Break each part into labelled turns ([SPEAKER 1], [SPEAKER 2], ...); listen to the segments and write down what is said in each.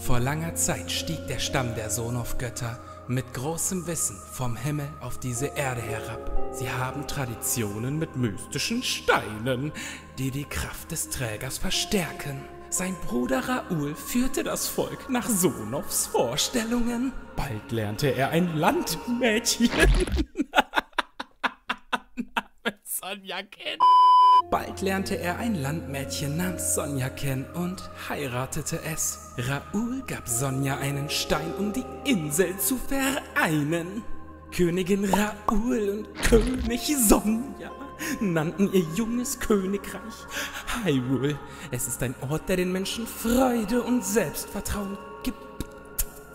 [SPEAKER 1] Vor langer Zeit stieg der Stamm der Sonow-Götter mit großem Wissen vom Himmel auf diese Erde herab. Sie haben Traditionen mit mystischen Steinen, die die Kraft des Trägers verstärken. Sein Bruder Raoul führte das Volk nach Sonows Vorstellungen. Bald lernte er ein Landmädchen Sonja kennen. Bald lernte er ein Landmädchen namens Sonja kennen und heiratete es. Raoul gab Sonja einen Stein, um die Insel zu vereinen. Königin Raoul und König Sonja nannten ihr junges Königreich Hyrule. Es ist ein Ort, der den Menschen Freude und Selbstvertrauen gibt.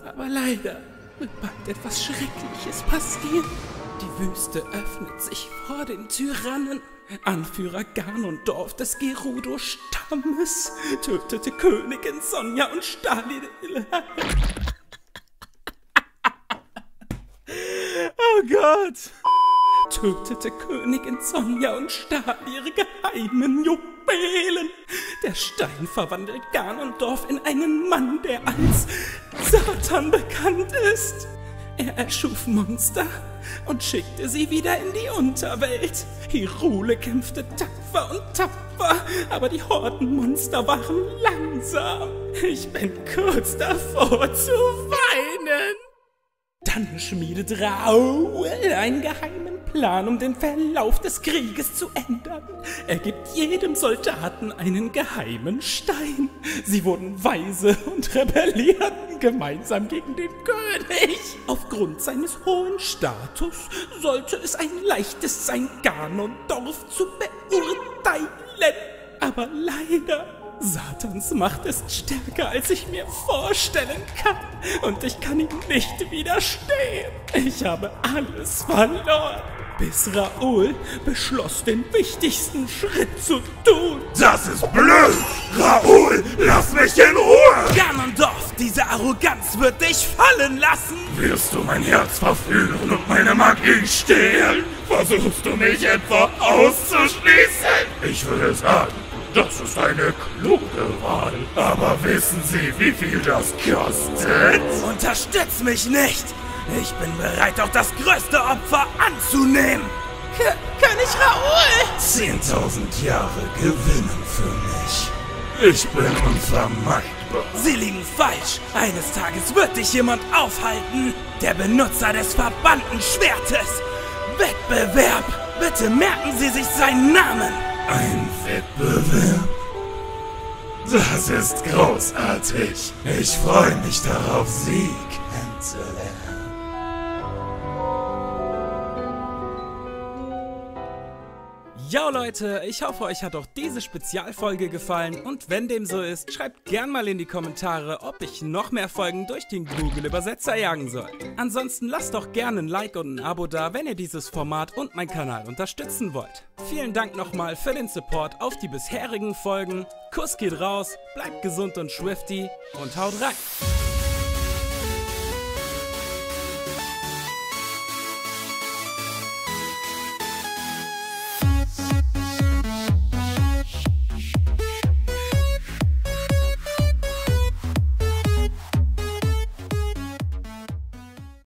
[SPEAKER 1] Aber leider wird bald etwas Schreckliches passieren. Die Wüste öffnet sich vor den Tyrannen. Anführer Ganondorf des Gerudo-Stammes tötete Königin Sonja und Stalin. oh Gott! Tötete Königin Sonja und stahl ihre geheimen Juwelen. Der Stein verwandelt Ganondorf in einen Mann, der als Satan bekannt ist. Er erschuf Monster und schickte sie wieder in die Unterwelt. Hirule kämpfte tapfer und tapfer, aber die Hordenmonster waren langsam. Ich bin kurz davor zu weinen. Dann schmiedet Raoul einen geheimen Plan, um den Verlauf des Krieges zu ändern. Er gibt jedem Soldaten einen geheimen Stein. Sie wurden weise und rebellierten gemeinsam gegen den König. Aufgrund seines hohen Status sollte es ein leichtes sein, Ganondorf zu beurteilen. Aber leider Satans Macht ist stärker, als ich mir vorstellen kann. Und ich kann ihm nicht widerstehen. Ich habe alles verloren. Bis Raoul beschloss, den wichtigsten Schritt zu tun.
[SPEAKER 2] Das ist blöd! Raoul, lass mich in Ruhe!
[SPEAKER 1] Ganondorf, diese Arroganz wird dich fallen lassen!
[SPEAKER 2] Wirst du mein Herz verführen und meine Magie stehlen? Versuchst du mich etwa auszuschließen? Ich würde sagen, das ist eine kluge Wahl. Aber wissen Sie, wie viel das kostet?
[SPEAKER 1] Unterstütz mich nicht! Ich bin bereit, auch das größte Opfer anzunehmen! K König Raoul!
[SPEAKER 2] 10.000 Jahre gewinnen für mich. Ich bin unvermeidbar.
[SPEAKER 1] Sie liegen falsch. Eines Tages wird dich jemand aufhalten. Der Benutzer des verbannten Schwertes. Wettbewerb. Bitte merken Sie sich seinen Namen.
[SPEAKER 2] Ein Wettbewerb? Das ist großartig. Ich freue mich darauf, Sie kennenzulernen.
[SPEAKER 1] Ja Leute, ich hoffe euch hat auch diese Spezialfolge gefallen und wenn dem so ist, schreibt gern mal in die Kommentare, ob ich noch mehr Folgen durch den Google-Übersetzer jagen soll. Ansonsten lasst doch gerne ein Like und ein Abo da, wenn ihr dieses Format und meinen Kanal unterstützen wollt. Vielen Dank nochmal für den Support auf die bisherigen Folgen. Kuss geht raus, bleibt gesund und schwifty und haut rein!